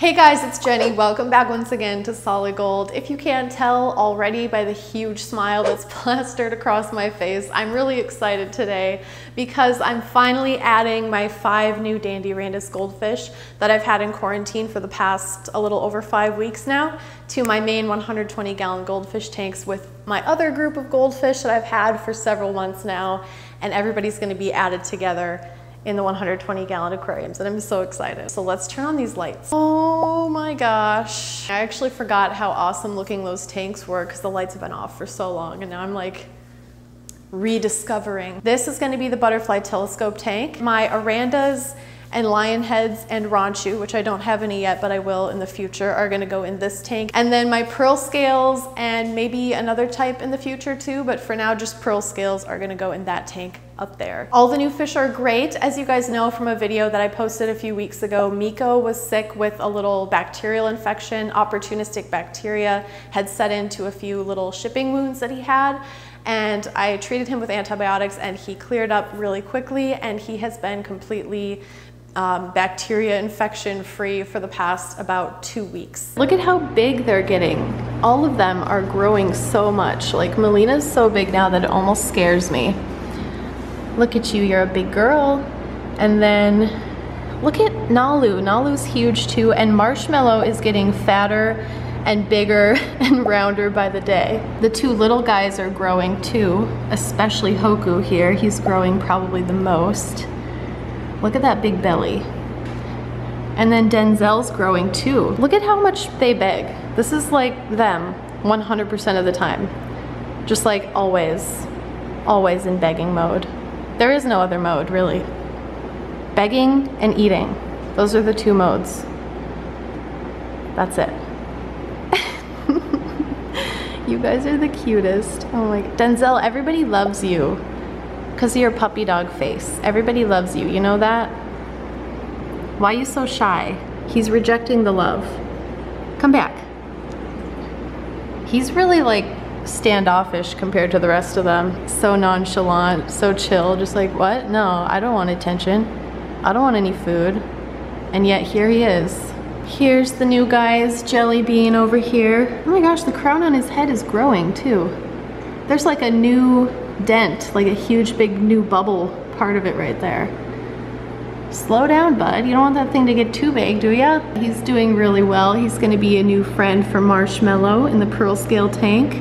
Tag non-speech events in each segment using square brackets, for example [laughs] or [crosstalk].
Hey guys, it's Jenny. Welcome back once again to Solid Gold. If you can't tell already by the huge smile that's [laughs] plastered across my face, I'm really excited today because I'm finally adding my five new Dandy Randus goldfish that I've had in quarantine for the past a little over five weeks now to my main 120 gallon goldfish tanks with my other group of goldfish that I've had for several months now and everybody's gonna be added together in the 120 gallon aquariums and I'm so excited. So let's turn on these lights. Oh my gosh. I actually forgot how awesome looking those tanks were because the lights have been off for so long and now I'm like rediscovering. This is gonna be the butterfly telescope tank. My Orandas and lion heads and ranchu, which I don't have any yet, but I will in the future, are gonna go in this tank. And then my pearl scales and maybe another type in the future too, but for now just pearl scales are gonna go in that tank up there. All the new fish are great. As you guys know from a video that I posted a few weeks ago, Miko was sick with a little bacterial infection, opportunistic bacteria had set into a few little shipping wounds that he had and I treated him with antibiotics and he cleared up really quickly and he has been completely um, bacteria infection free for the past about two weeks. Look at how big they're getting. All of them are growing so much. Like Melina's so big now that it almost scares me. Look at you, you're a big girl. And then look at Nalu. Nalu's huge too. And Marshmallow is getting fatter and bigger [laughs] and rounder by the day. The two little guys are growing too, especially Hoku here. He's growing probably the most. Look at that big belly. And then Denzel's growing too. Look at how much they beg. This is like them 100% of the time. Just like always, always in begging mode. There is no other mode really. Begging and eating. Those are the two modes. That's it. [laughs] you guys are the cutest. Oh my, Denzel, everybody loves you. Because of your puppy dog face. Everybody loves you, you know that? Why are you so shy? He's rejecting the love. Come back. He's really like standoffish compared to the rest of them. So nonchalant, so chill, just like, what? No, I don't want attention. I don't want any food. And yet here he is. Here's the new guy's jelly bean over here. Oh my gosh, the crown on his head is growing too. There's like a new dent, like a huge big new bubble part of it right there. Slow down, bud. You don't want that thing to get too big, do ya? He's doing really well. He's gonna be a new friend for Marshmallow in the pearl scale tank.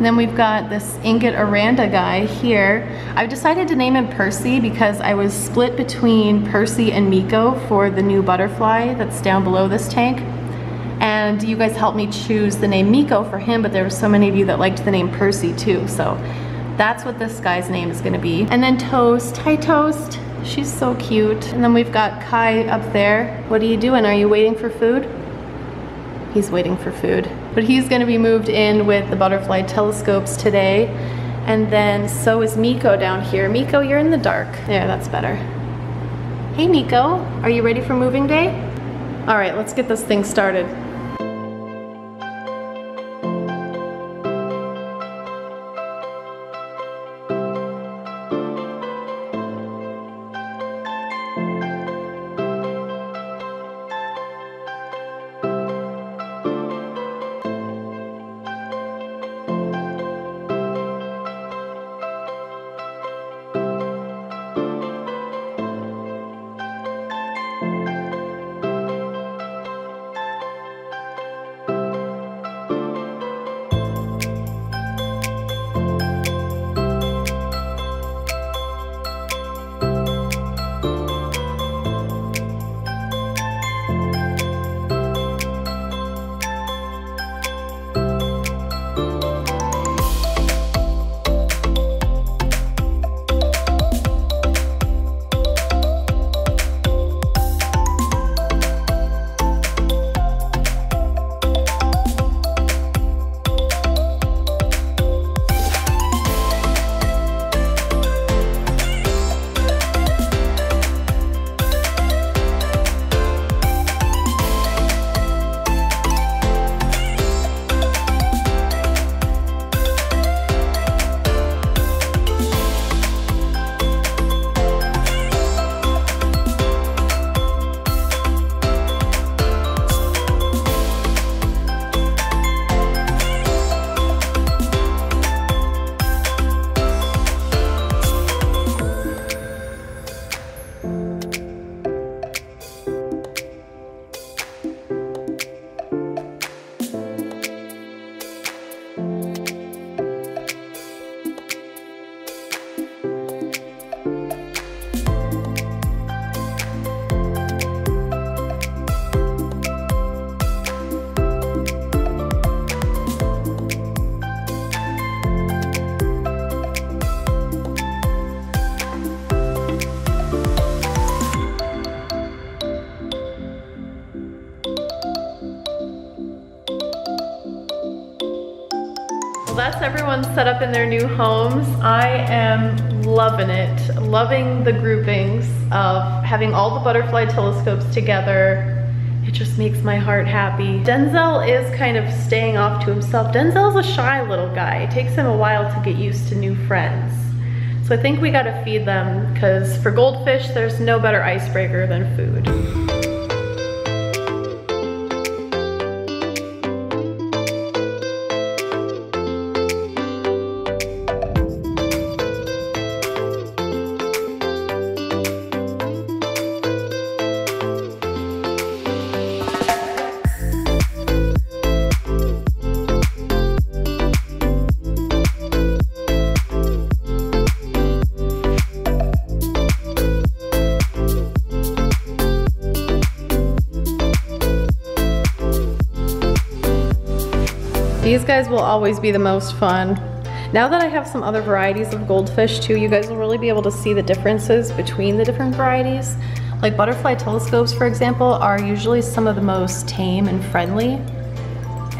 And then we've got this ingot Oranda guy here. I've decided to name him Percy because I was split between Percy and Miko for the new butterfly that's down below this tank. And you guys helped me choose the name Miko for him, but there were so many of you that liked the name Percy too. So that's what this guy's name is gonna be. And then Toast, hi Toast. She's so cute. And then we've got Kai up there. What are you doing? Are you waiting for food? He's waiting for food. But he's gonna be moved in with the butterfly telescopes today. And then so is Miko down here. Miko, you're in the dark. There, that's better. Hey Miko, are you ready for moving day? All right, let's get this thing started. Well, that's everyone set up in their new homes. I am loving it. Loving the groupings of having all the butterfly telescopes together. It just makes my heart happy. Denzel is kind of staying off to himself. Denzel's a shy little guy. It takes him a while to get used to new friends. So I think we gotta feed them because for goldfish, there's no better icebreaker than food. These guys will always be the most fun. Now that I have some other varieties of goldfish too, you guys will really be able to see the differences between the different varieties. Like butterfly telescopes, for example, are usually some of the most tame and friendly.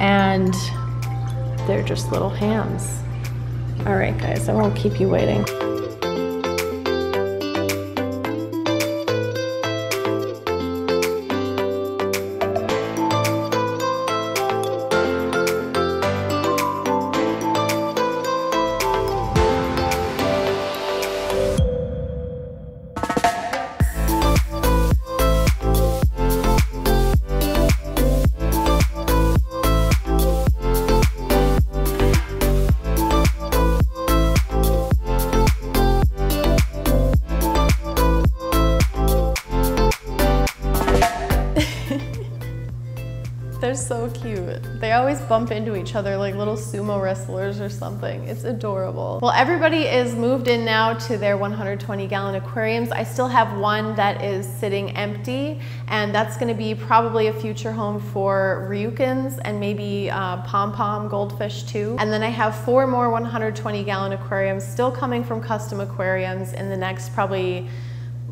And they're just little hams. All right, guys, I won't keep you waiting. They're so cute. They always bump into each other like little sumo wrestlers or something. It's adorable. Well, everybody is moved in now to their 120 gallon aquariums. I still have one that is sitting empty and that's gonna be probably a future home for Ryukins and maybe uh, pom-pom goldfish too. And then I have four more 120 gallon aquariums still coming from custom aquariums in the next probably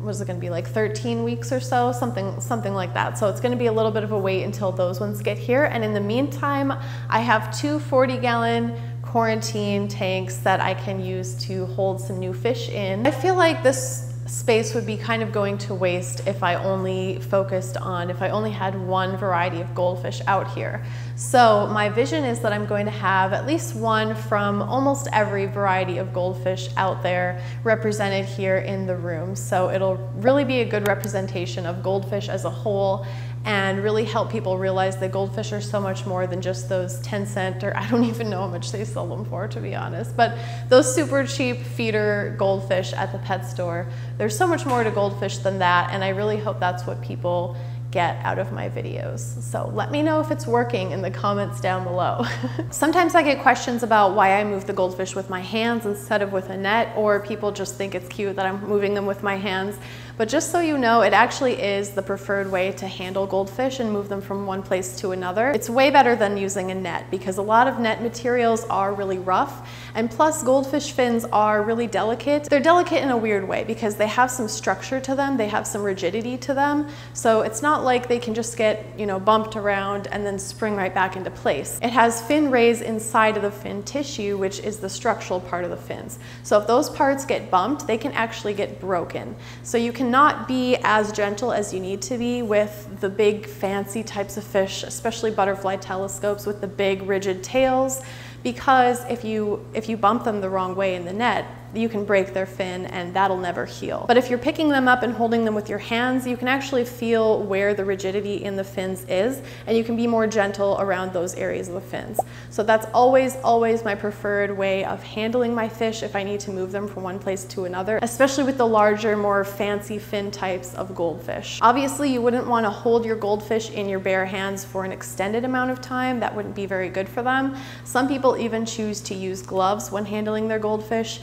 was it going to be like 13 weeks or so, something something like that. So it's going to be a little bit of a wait until those ones get here. And in the meantime, I have two 40 gallon quarantine tanks that I can use to hold some new fish in. I feel like this space would be kind of going to waste if I only focused on, if I only had one variety of goldfish out here. So my vision is that I'm going to have at least one from almost every variety of goldfish out there represented here in the room. So it'll really be a good representation of goldfish as a whole and really help people realize that goldfish are so much more than just those 10 cent, or I don't [laughs] even know how much they sell them for, to be honest, but those super cheap feeder goldfish at the pet store. There's so much more to goldfish than that, and I really hope that's what people get out of my videos. So let me know if it's working in the comments down below. [laughs] Sometimes I get questions about why I move the goldfish with my hands instead of with a net, or people just think it's cute that I'm moving them with my hands. But just so you know, it actually is the preferred way to handle goldfish and move them from one place to another. It's way better than using a net because a lot of net materials are really rough and plus goldfish fins are really delicate. They're delicate in a weird way because they have some structure to them, they have some rigidity to them. So it's not like they can just get, you know, bumped around and then spring right back into place. It has fin rays inside of the fin tissue, which is the structural part of the fins. So if those parts get bumped, they can actually get broken. So you can not be as gentle as you need to be with the big fancy types of fish, especially butterfly telescopes with the big rigid tails because if you, if you bump them the wrong way in the net, you can break their fin and that'll never heal. But if you're picking them up and holding them with your hands, you can actually feel where the rigidity in the fins is and you can be more gentle around those areas of the fins. So that's always, always my preferred way of handling my fish if I need to move them from one place to another, especially with the larger, more fancy fin types of goldfish. Obviously, you wouldn't want to hold your goldfish in your bare hands for an extended amount of time. That wouldn't be very good for them. Some people even choose to use gloves when handling their goldfish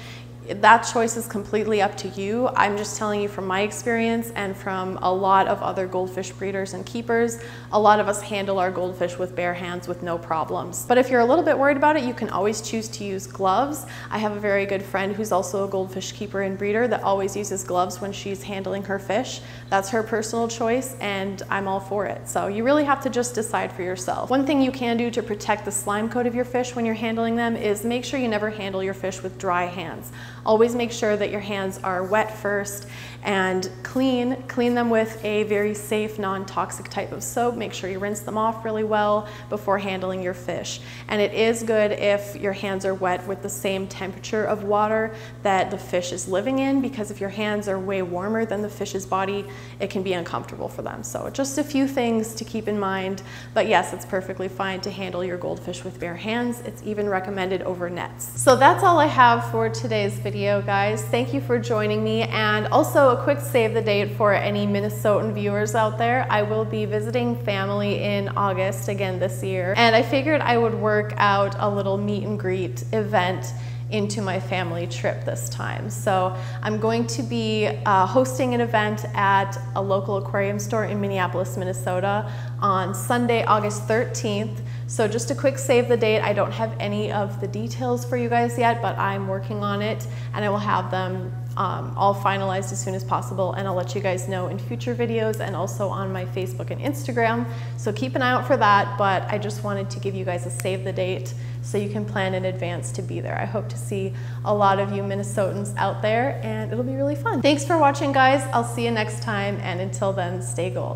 that choice is completely up to you. I'm just telling you from my experience and from a lot of other goldfish breeders and keepers, a lot of us handle our goldfish with bare hands with no problems. But if you're a little bit worried about it, you can always choose to use gloves. I have a very good friend who's also a goldfish keeper and breeder that always uses gloves when she's handling her fish. That's her personal choice and I'm all for it. So you really have to just decide for yourself. One thing you can do to protect the slime coat of your fish when you're handling them is make sure you never handle your fish with dry hands. Always make sure that your hands are wet first and clean. Clean them with a very safe, non-toxic type of soap. Make sure you rinse them off really well before handling your fish. And it is good if your hands are wet with the same temperature of water that the fish is living in because if your hands are way warmer than the fish's body, it can be uncomfortable for them. So just a few things to keep in mind. But yes, it's perfectly fine to handle your goldfish with bare hands. It's even recommended over nets. So that's all I have for today's video, guys. Thank you for joining me. And also quick save the date for any Minnesotan viewers out there. I will be visiting family in August again this year. And I figured I would work out a little meet and greet event into my family trip this time. So I'm going to be uh, hosting an event at a local aquarium store in Minneapolis, Minnesota on Sunday, August 13th. So just a quick save the date. I don't have any of the details for you guys yet, but I'm working on it and I will have them um, all finalized as soon as possible and I'll let you guys know in future videos and also on my Facebook and Instagram. So keep an eye out for that, but I just wanted to give you guys a save the date so you can plan in advance to be there. I hope to see a lot of you Minnesotans out there and it'll be really fun. Thanks for watching guys. I'll see you next time and until then, stay gold.